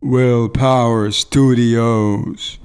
Willpower Studios.